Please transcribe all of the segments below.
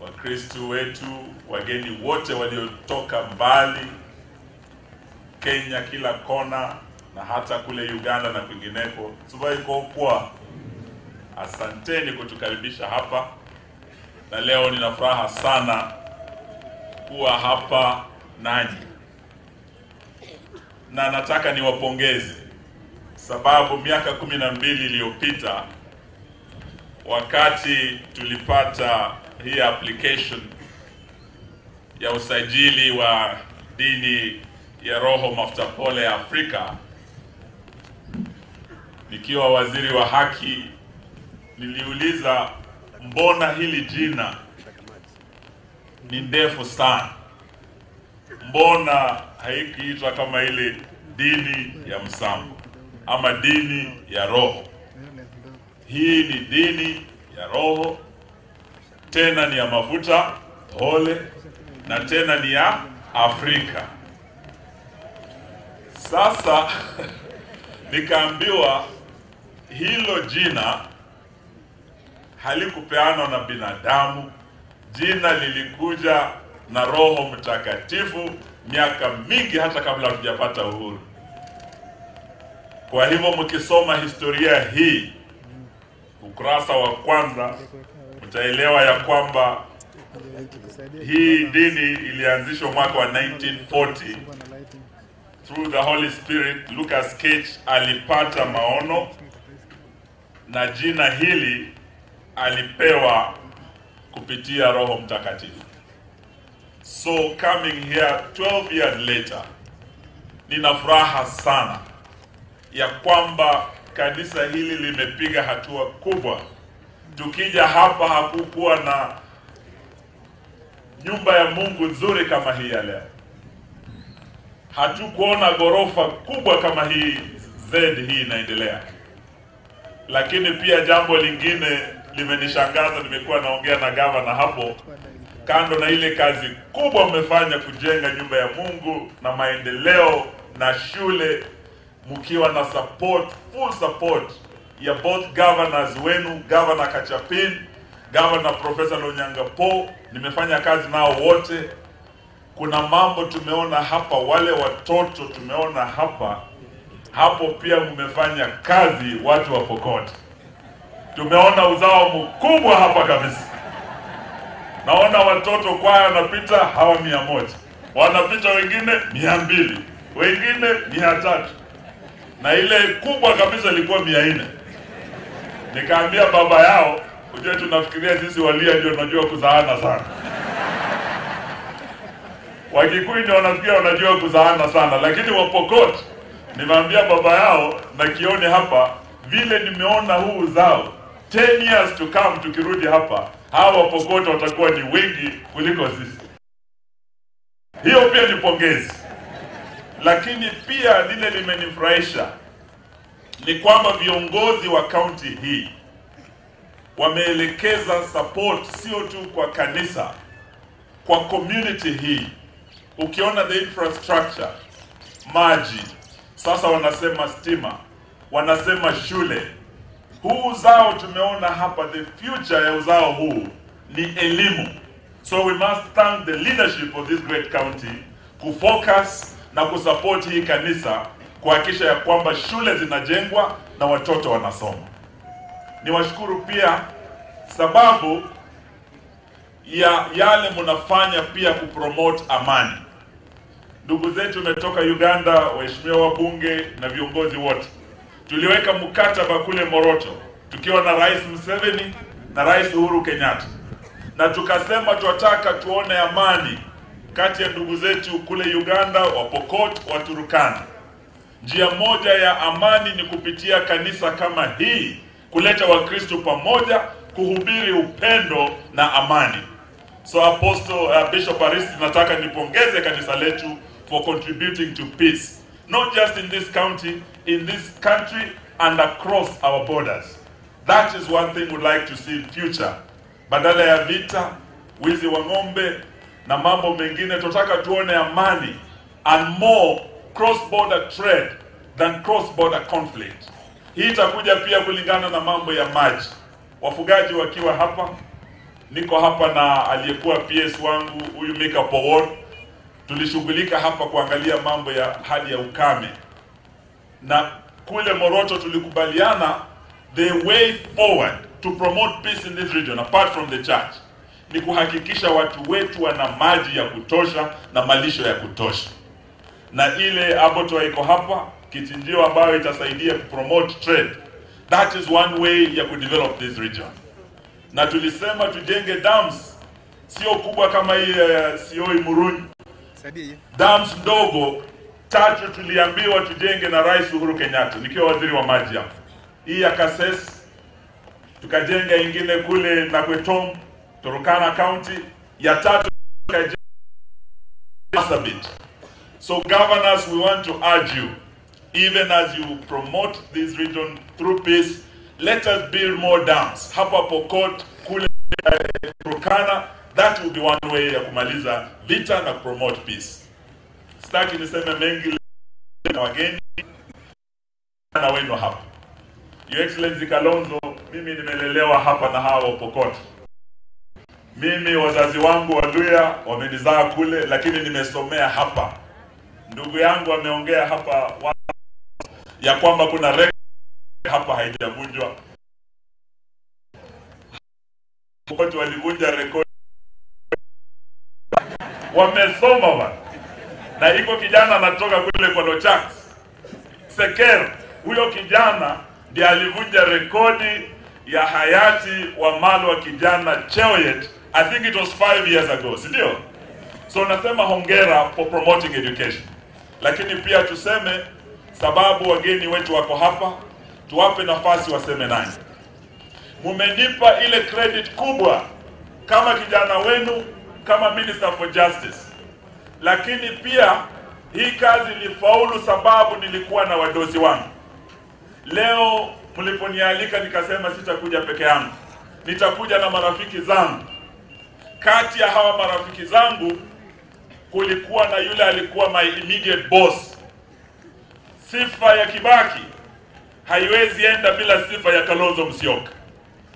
Wakristo wetu, wageni wote waliotoka mbali, Kenya kila kona, na hata kule Uganda na kwingineko, suvaikokwa, asanteni kutukaribisha hapa, na leo nina furaha sana kuwa hapa nanyi, na nataka niwapongeze sababu miaka kumi na mbili iliyopita wakati tulipata hii application ya usajili wa dini ya Roho Mafuta Pole ya Afrika, nikiwa waziri wa haki, niliuliza mbona hili jina ni ndefu sana, mbona haikiitwa kama ile dini ya msambo ama dini ya roho? Hii ni dini ya roho, tena ni ya mafuta pole, na tena ni ya Afrika. Sasa nikaambiwa hilo jina halikupeanwa na binadamu, jina lilikuja na Roho Mtakatifu miaka mingi hata kabla hatujapata uhuru. Kwa hivyo mkisoma historia hii ukurasa wa kwanza mtaelewa ya kwamba hii dini ilianzishwa mwaka wa 1940 through the Holy Spirit. Lucas Cage alipata maono na jina hili alipewa kupitia Roho Mtakatifu. So coming here 12 years later, nina furaha sana ya kwamba kanisa hili limepiga hatua kubwa. Tukija hapa hakukuwa na nyumba ya Mungu nzuri kama hii ya leo, hatukuona ghorofa kubwa kama hii Z hii inaendelea. Lakini pia jambo lingine limenishangaza, nimekuwa naongea na gavana hapo, kando na ile kazi kubwa mmefanya kujenga nyumba ya Mungu na maendeleo na shule mkiwa na support, full support ya both governors wenu, Governor Kachapin, Governor Professor Lonyangapo, nimefanya kazi nao wote. Kuna mambo tumeona hapa, wale watoto tumeona hapa, hapo pia mmefanya kazi, watu wa Pokot. Tumeona uzao mkubwa hapa kabisa. Naona watoto kwaya wanapita hawa mia moja, wanapita wengine mia mbili, wengine mia tatu na ile kubwa kabisa ilikuwa mia nne. Nikaambia baba yao, ujue tunafikiria sisi walia ndio tunajua kuzaana sana. Wakikuyu ndio wanafikiria wanajua kuzaana sana, lakini Wapokot nimeambia baba yao na kioni hapa, vile nimeona huu uzao 10 years to come, tukirudi hapa hawa Wapokot watakuwa ni wengi kuliko sisi. Hiyo pia ni pongezi lakini pia lile limenifurahisha ni kwamba viongozi wa kaunti hii wameelekeza support sio tu kwa kanisa, kwa community hii. Ukiona the infrastructure, maji, sasa wanasema stima, wanasema shule. Huu uzao tumeona hapa, the future ya uzao huu ni elimu. So we must thank the leadership of this great county kufocus na kusupport hii kanisa kuhakikisha ya kwamba shule zinajengwa na watoto wanasoma. Niwashukuru pia sababu ya yale mnafanya pia kupromote amani. Ndugu zetu umetoka Uganda, waheshimiwa wabunge na viongozi wote, tuliweka mkataba kule Moroto tukiwa na Rais Museveni na Rais Uhuru Kenyatta, na tukasema tunataka tuone amani kati ya ndugu zetu kule Uganda, Wapokot, Waturukana. Njia moja ya amani ni kupitia kanisa kama hii, kuleta Wakristo pamoja, kuhubiri upendo na amani. So Apostle uh, Bishop Aristi, nataka nipongeze kanisa letu for contributing to peace not just in this county, in this country and across our borders. That is one thing we'd like to see in future. Badala ya vita, wizi wa ng'ombe na mambo mengine, tunataka tuone amani and more cross-border trade than cross-border conflict. Hii itakuja pia kulingana na mambo ya maji. Wafugaji wakiwa hapa, Niko hapa na aliyekuwa PS wangu huyu Mika Powor. Tulishughulika hapa kuangalia mambo ya hali ya ukame, na kule Moroto tulikubaliana the way forward to promote peace in this region apart from the church ni kuhakikisha watu wetu wana maji ya kutosha na malisho ya kutosha, na ile abattoir iko hapa kichinjio ambayo itasaidia kupromote trade. That is one way ya kudevelop this region, na tulisema tujenge dams sio kubwa kama hii uh, Sioi Murunyi, dams ndogo tatu tuliambiwa tujenge na Rais Uhuru Kenyatta nikiwa waziri wa maji hapa, hii ya Kases, tukajenga ingine kule na Kwetom, Turkana County, ya tatu tukajenga Marsabit. So governors, we want to urge you, even as you promote this region through peace, let us build more dams. Hapa Pokot, kule Turkana, that will be one way ya kumaliza vita na promote peace. Sitaki niseme mengi na wageni na wenu hapa. Your Excellency Kalonzo, mimi nimelelewa hapa na hawa Pokot. Mimi wazazi wangu Waluya wamenizaa kule, lakini nimesomea hapa. Ndugu yangu ameongea hapa wa, ya kwamba kuna rekodi hapa haijavunjwa. Wote walivunja rekodi, wamesoma bana, na iko kijana anatoka kule kwa Lochak Seker, huyo kijana ndiye alivunja rekodi ya hayati wa Malwa kijana Cheoyet I think it was five years ago, si ndio? So nasema hongera for promoting education, lakini pia tuseme, sababu wageni wetu wako hapa, tuwape nafasi waseme nani. Mumenipa ile credit kubwa kama kijana wenu, kama Minister for Justice, lakini pia hii kazi ilifaulu sababu nilikuwa na wadosi wangu. Leo mliponialika nikasema sitakuja peke yangu, nitakuja na marafiki zangu kati ya hawa marafiki zangu kulikuwa na yule alikuwa my immediate boss. Sifa ya Kibaki haiwezi enda bila sifa ya Kalonzo Musyoka,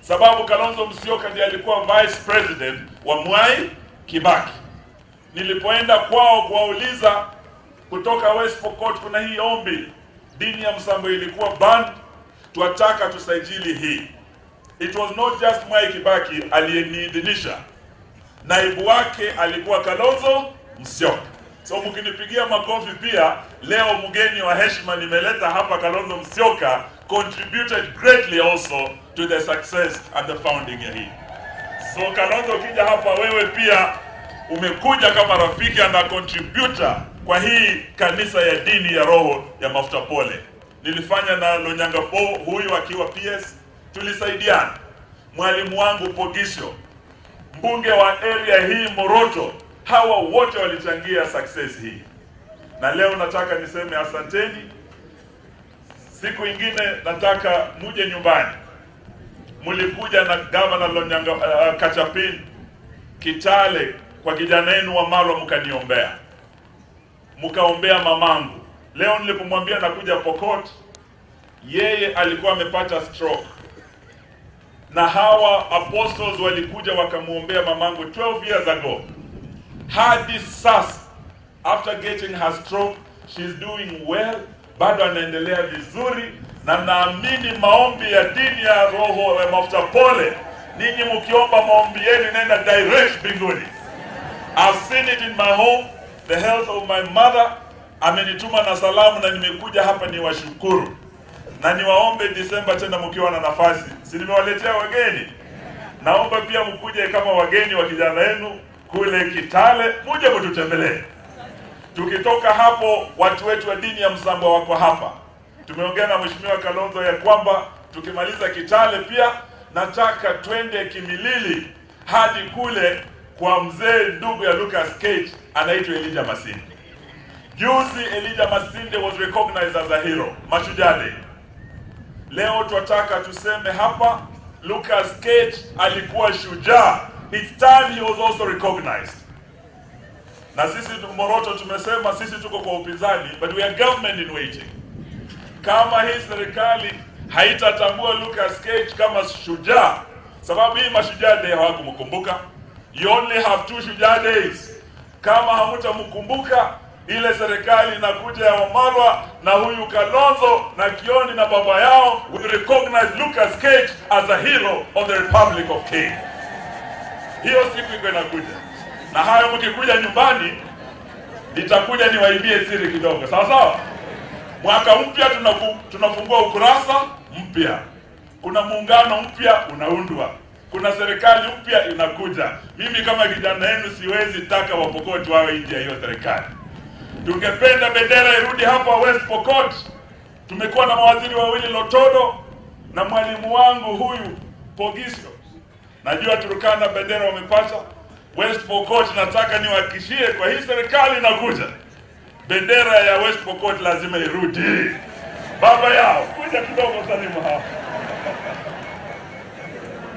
sababu Kalonzo Musyoka ndiye alikuwa vice president wa Mwai Kibaki. Nilipoenda kwao kuwauliza kutoka West Pokot, kuna hii ombi, dini ya Msambo ilikuwa banned, twataka tusajili hii. It was not just Mwai Kibaki aliyeniidhinisha naibu wake alikuwa Kalonzo Musyoka. So mkinipigia makofi pia, leo mgeni wa heshima nimeleta hapa Kalonzo Musyoka contributed greatly also to the success and the founding ya hii. So Kalonzo, ukija hapa wewe pia umekuja kama rafiki na contributor kwa hii kanisa ya dini ya roho ya mafuta pole. Nilifanya na Lonyanga Po huyu akiwa PS, tulisaidiana. Mwalimu wangu Pogisho mbunge wa area hii Moroto, hawa wote walichangia success hii, na leo nataka niseme asanteni. Siku ingine nataka muje nyumbani. Mlikuja na gavana Lonyanga uh, Kachapin Kitale kwa kijana wenu wa Malwa, mkaniombea mkaombea mamangu. Leo nilipomwambia nakuja Pokot, yeye alikuwa amepata stroke na hawa apostles walikuja wakamwombea mamangu 12 years ago. Hadi sasa after getting her stroke she's doing well, bado anaendelea vizuri, na naamini maombi ya dini ya roho ya mafuta pole, ninyi mkiomba maombi yenu nenda direct mbinguni. I've seen it in my home, the health of my mother. Amenituma na salamu na nimekuja hapa niwashukuru na niwaombe Disemba tena mkiwa na nafasi, si nimewaletea wageni. Naomba pia mkuje kama wageni wa kijana wenu kule Kitale, muje mtutembelee. Tukitoka hapo, watu wetu wa dini ya Msambwa wako hapa. Tumeongea na Mheshimiwa Kalonzo ya kwamba tukimaliza Kitale pia nataka twende Kimilili hadi kule kwa mzee ndugu ya Lucas Cage anaitwa Elijah Masinde. Juzi Elijah Masinde was recognized as a hero, Mashujaa. Leo twataka tuseme hapa Lucas Cage alikuwa shujaa. It's time he was also recognized. Na sisi Moroto tumesema sisi tuko kwa upinzani, but we are government in waiting. Kama hii serikali haitatambua Lucas Cage kama shujaa, sababu hii mashujaa day hawakumkumbuka. You only have two shujaa days. Kama hamutamkumbuka ile serikali inakuja ya Wamalwa na huyu Kalonzo na Kioni na baba yao we recognize Lucas Cage as a hero of the Republic of Kenya. Hiyo siku iko inakuja, na hayo mkikuja nyumbani nitakuja niwaibie siri kidogo, sawa sawa. Mwaka mpya tunafu- tunafungua ukurasa mpya, kuna muungano mpya unaundwa, kuna serikali mpya inakuja. Mimi kama kijana yenu siwezi taka Wapokot wawe nje ya hiyo serikali. Tungependa bendera irudi hapa West Pokot. Tumekuwa na mawaziri wawili Lotodo na mwalimu wangu huyu Pogiso. Najua Turkana bendera wamepata. West Pokot nataka niwahakikishie kwa hii serikali inakuja, bendera ya West Pokot lazima irudi. Baba yao kuja kidogo, salimu hapa.